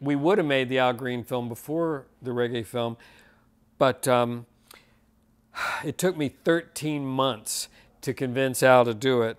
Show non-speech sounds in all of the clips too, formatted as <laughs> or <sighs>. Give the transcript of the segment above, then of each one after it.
we would have made the Al Green film before the reggae film, but um, it took me 13 months to convince Al to do it.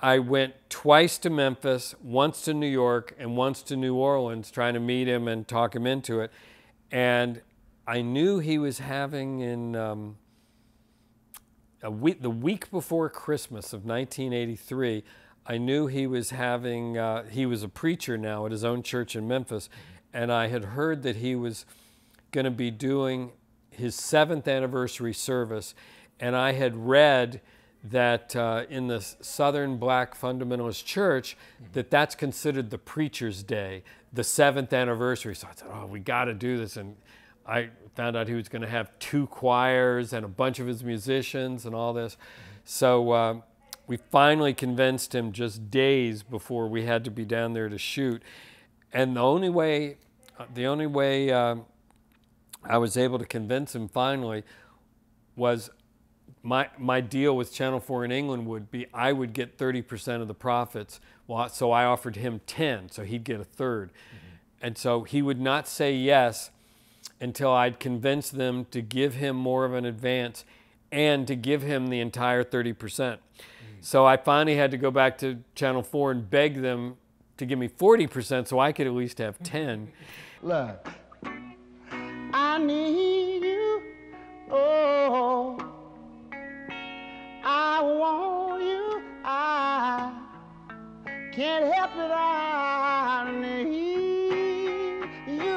I went twice to Memphis, once to New York, and once to New Orleans trying to meet him and talk him into it. And I knew he was having in um, a week, the week before Christmas of 1983, I knew he was having, uh, he was a preacher now at his own church in Memphis, and I had heard that he was going to be doing his seventh anniversary service, and I had read that uh, in the Southern Black Fundamentalist Church, that that's considered the preacher's day, the seventh anniversary. So I said, "Oh, we got to do this." And I found out he was going to have two choirs and a bunch of his musicians and all this. So uh, we finally convinced him just days before we had to be down there to shoot. And the only way, the only way uh, I was able to convince him finally was my, my deal with Channel 4 in England would be I would get 30% of the profits. Well, so I offered him 10, so he'd get a 3rd mm-hmm. And so he would not say yes until I'd convinced them to give him more of an advance and to give him the entire 30%. Mm. So I finally had to go back to Channel 4 and beg them to give me 40% so I could at least have 10. Look, I need you. Oh, I want you. I can't help it. I need you.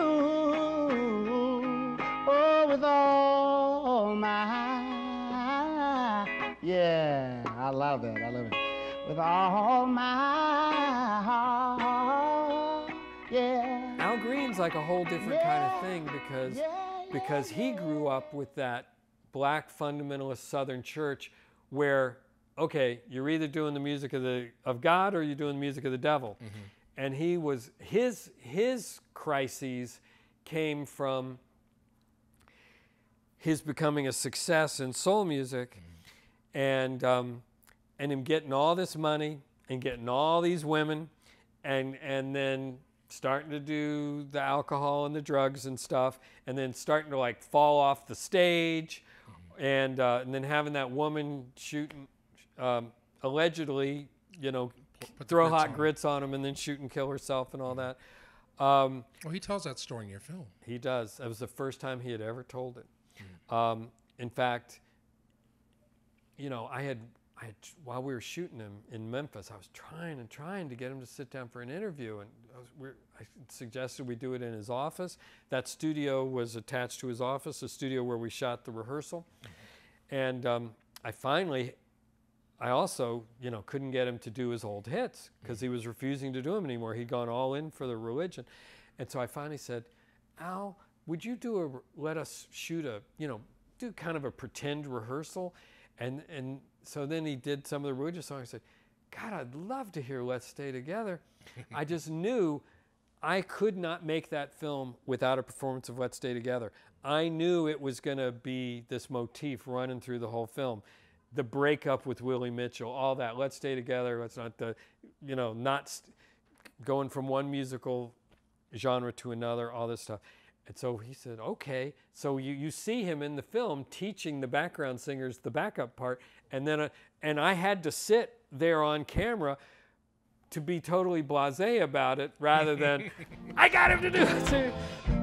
Oh, with all my. Yeah, I love that. I love it. With all my like a whole different Yeah. kind of thing because Yeah, because he grew up with that black fundamentalist Southern church where okay, you're either doing the music of the of God or you're doing the music of the devil. And he was his his crises came from his becoming a success in soul music and um, and him getting all this money and getting all these women and and then starting to do the alcohol and the drugs and stuff and then starting to like fall off the stage and uh, and then having that woman shooting um, allegedly you know put throw grits hot on. grits on him and then shoot and kill herself and all that um, Well, he tells that story in your film. he does. That was the first time he had ever told it. Um, in fact, you know, I had, I while we were shooting him in Memphis, I was trying and trying to get him to sit down for an interview, and I, was, I suggested we do it in his office. That studio was attached to his office, the studio where we shot the rehearsal, and um, I finally. I also, you know, couldn't get him to do his old hits because he was refusing to do them anymore. He'd gone all in for the religion, and so I finally said, Al, would you do a let us shoot a you know do kind of a pretend rehearsal, and and so then he did some of the religious songs. I said, God, I'd love to hear Let's Stay Together. <laughs> I just knew I could not make that film without a performance of Let's Stay Together. I knew it was going to be this motif running through the whole film. The breakup with Willie Mitchell, all that. Let's stay together. Let's not the, you know, not going from one musical genre to another, all this stuff. And so he said, okay. So you, you see him in the film teaching the background singers the backup part. And then, uh, and I had to sit there on camera to be totally blasé about it rather than, <laughs> I got him to do it. too."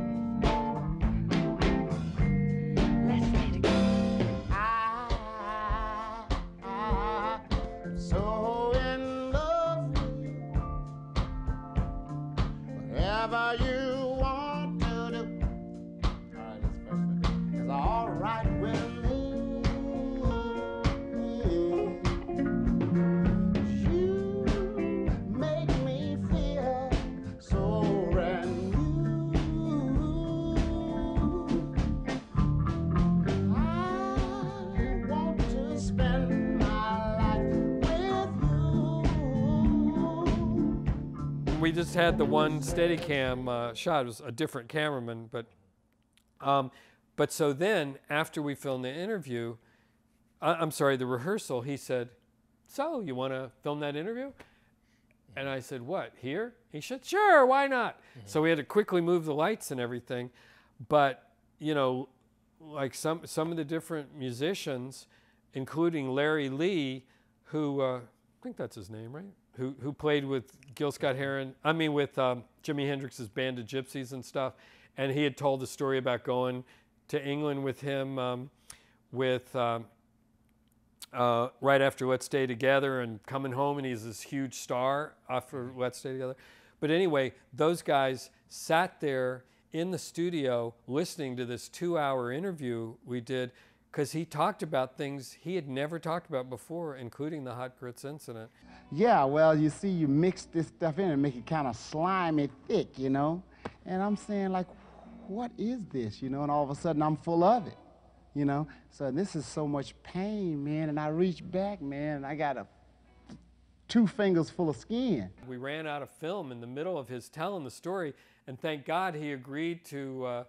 Just had the one Steadicam uh, shot. It was a different cameraman, but um, but so then after we filmed the interview, uh, I'm sorry, the rehearsal, he said, "So you want to film that interview?" And I said, "What here?" He said, sure, why not? So we had to quickly move the lights and everything. But, you know, like some, some of the different musicians, including Larry Lee, who, uh, I think that's his name, right? Who, who played with Gil Scott Heron, I mean, with um, Jimi Hendrix's Band of Gypsys and stuff. And he had told the story about going to England with him um, with. Um, uh, right after Let's Stay Together and coming home, and he's this huge star after Let's Stay Together. But anyway, those guys sat there in the studio listening to this two hour interview we did because he talked about things he had never talked about before, including the hot grits incident. Yeah, well, you see, you mix this stuff in and make it kind of slimy thick, you know? And I'm saying, like, what is this, you know? And all of a sudden, I'm full of it, you know? So this is so much pain, man. And I reach back, man, and I got a two fingers full of skin. We ran out of film in the middle of his telling the story, and thank God he agreed to uh,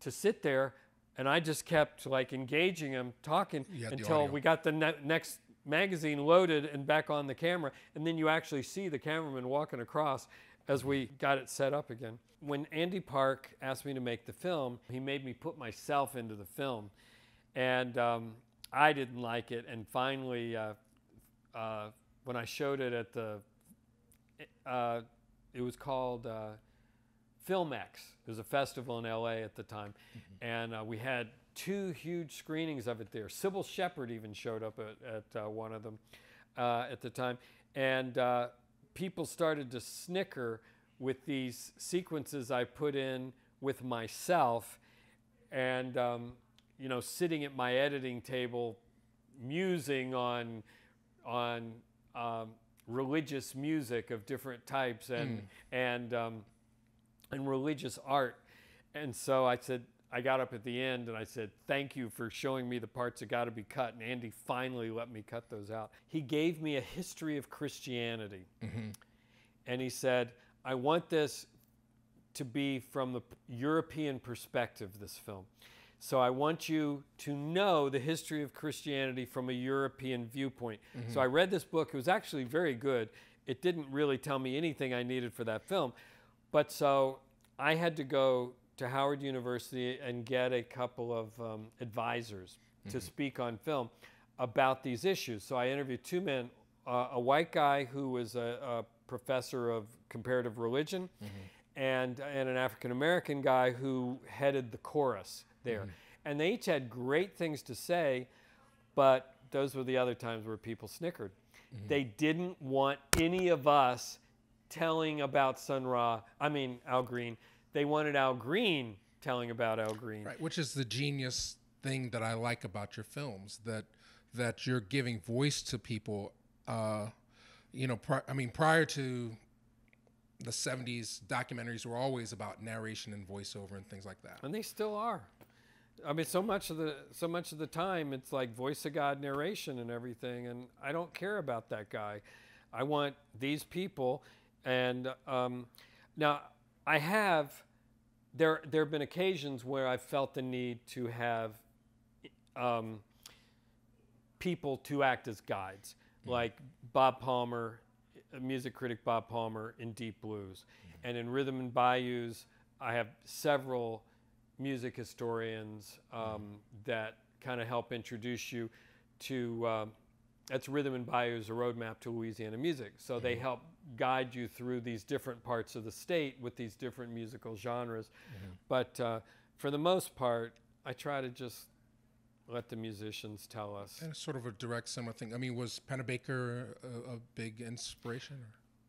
to sit there. And I just kept like engaging him, talking You had the until we got the ne- next magazine loaded and back on the camera. And then you actually see the cameraman walking across as we got it set up again. When Andy Park asked me to make the film, he made me put myself into the film, and um, I didn't like it. And finally, uh, uh, when I showed it at the uh, it was called Filmex. It was a festival in LA at the time, and uh, we had two huge screenings of it there. Cybill Shepherd even showed up at, at uh, one of them uh, at the time, and uh, people started to snicker with these sequences I put in with myself, and um, you know, sitting at my editing table, musing on on um, religious music of different types and and um, and religious art. And so I said, I got up at the end and I said, "Thank you for showing me the parts that got to be cut." And Andy finally let me cut those out. He gave me a history of Christianity, mm-hmm. and he said, "I want this to be from the European perspective, this film. So I want you to know the history of Christianity from a European viewpoint. Mm-hmm. So I read this book. It was actually very good. It didn't really tell me anything I needed for that film. But so I had to go to Howard University and get a couple of um, advisors to speak on film about these issues. So I interviewed two men uh, a white guy who was a, a professor of comparative religion and, and an African American guy who headed the chorus there. And they each had great things to say, but those were the other times where people snickered. They didn't want any of us telling about Sun Ra, I mean, Al Green. They wanted Al Green telling about Al Green. Right, which is the genius thing that I like about your films that that you're giving voice to people. Uh, you know, pri- I mean, prior to the '70s, documentaries were always about narration and voiceover and things like that. and they still are. I mean, so much of the so much of the time, it's like voice of God narration and everything, and I don't care about that guy. I want these people, and um, now I have. There, there have been occasions where I've felt the need to have um, people to act as guides, like Bob Palmer, music critic Bob Palmer in Deep Blues, and in Rhythm and Bayous, I have several music historians um, that kind of help introduce you to. Um, that's Rhythm and Bayous, a roadmap to Louisiana music. So they help guide you through these different parts of the state with these different musical genres. But uh, for the most part, I try to just let the musicians tell us. And it's sort of a direct similar thing. I mean, was Pennebaker a, a big inspiration?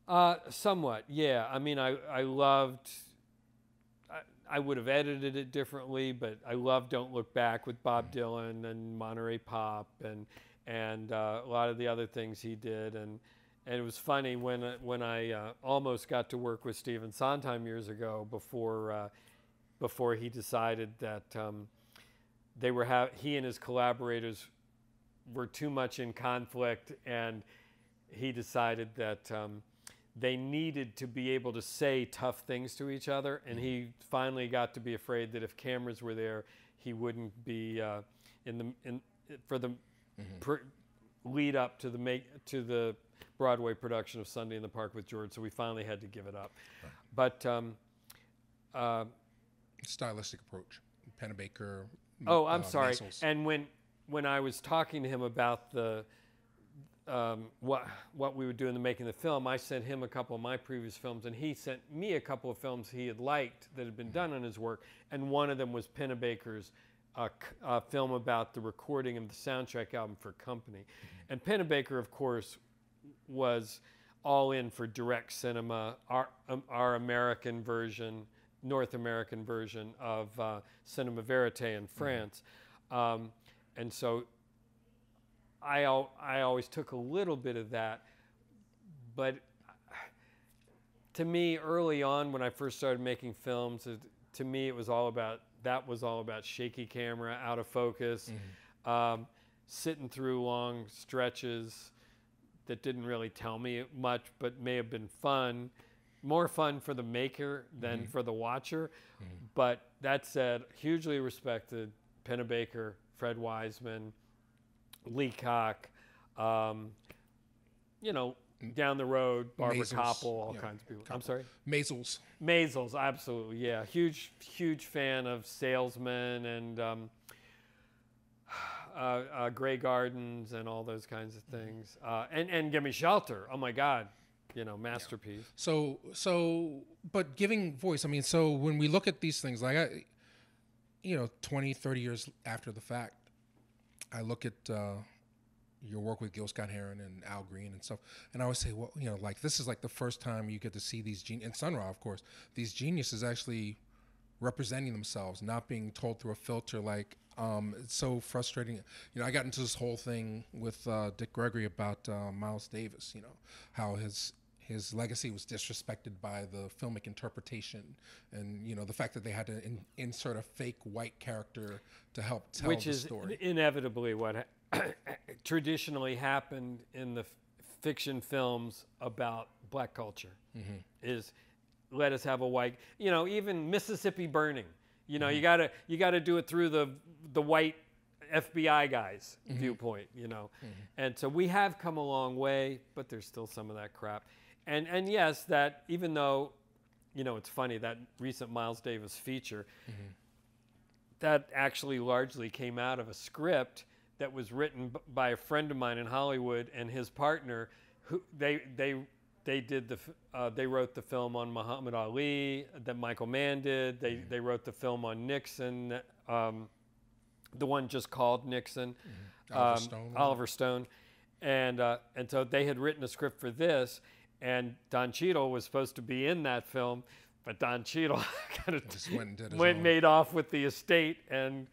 Or? Uh, somewhat, yeah. I mean, I, I loved. I, I would have edited it differently, but I love "Don't Look Back" with Bob Dylan and Monterey Pop and and uh, a lot of the other things he did. And and it was funny when uh, when I uh, almost got to work with Stephen Sondheim years ago before uh, before he decided that um, they were ha- he and his collaborators were too much in conflict and he decided that um, they needed to be able to say tough things to each other and he finally got to be afraid that if cameras were there he wouldn't be uh, in the in for the per, lead up to the make to the Broadway production of Sunday in the Park with George, so we finally had to give it up. But um, uh, Stylistic approach. Pennebaker. Oh, I'm uh, sorry. Maysles. And when when I was talking to him about the um, what what we would do in the making of the film, I sent him a couple of my previous films, and he sent me a couple of films he had liked that had been done on his work, and one of them was Pennebaker's c- uh, film about the recording of the soundtrack album for Company, and Pennebaker, of course, was all in for direct cinema, our um, our American version, North American version of uh, Cinema Verite in France, um, and so I al- I always took a little bit of that, but to me, early on when I first started making films, it, to me it was all about that was all about shaky camera, out of focus, um, sitting through long stretches that didn't really tell me much, but may have been fun. More fun for the maker than for the watcher. But that said, hugely respected Pennebaker, Fred Wiseman, Leacock, um, you know, down the road, Barbara Maysles, Kopple, all yeah, kinds of people. I'm sorry? Maysles. Maysles, absolutely, yeah. Huge, huge fan of Salesman and um, <sighs> uh, uh, Grey Gardens and all those kinds of things. Uh, and and Give Me Shelter. Oh my God, you know, masterpiece. So so but giving voice, I mean, so when we look at these things like I you know, 20, 30 years after the fact, I look at uh your work with Gil Scott Heron and Al Green and stuff, and I always say, well, you know, like this is like the first time you get to see these gen and Sun Ra, of course, these geniuses actually representing themselves, not being told through a filter. Like, um, it's so frustrating. You know, I got into this whole thing with uh, Dick Gregory about uh, Miles Davis. You know, how his his legacy was disrespected by the filmic interpretation, and you know the fact that they had to in, insert a fake white character to help tell which the is story. inevitably what ha- <coughs> traditionally happened in the f- fiction films about black culture Mm-hmm. is let us have a white you know even mississippi burning you know Mm-hmm. you gotta you gotta do it through the the white fbi guys Mm-hmm. viewpoint you know and so we have come a long way but there's still some of that crap and and yes that even though you know it's funny that recent miles davis feature that actually largely came out of a script that was written by a friend of mine in Hollywood and his partner. Who they they they did the uh, they wrote the film on Muhammad Ali that Michael Mann did. They they wrote the film on Nixon, um, the one just called Nixon. Oliver um, Stone. Oliver Stone, and uh, and so they had written a script for this, and Don Cheadle was supposed to be in that film, but Don Cheadle <laughs> kind of went went made off with the estate and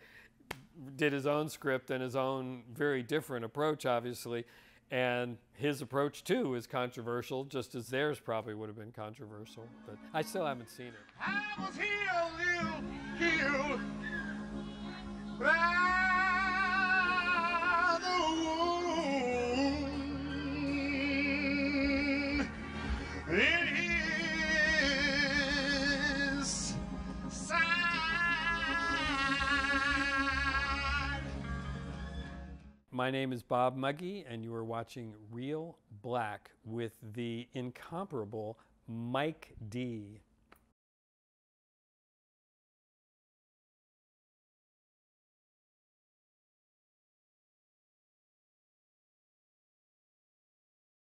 did his own script and his own very different approach, obviously. And his approach too is controversial, just as theirs probably would have been controversial. But I still haven't seen it. I was by the wound My name is Bob Mugge, and you are watching Real Black with the incomparable Mike D.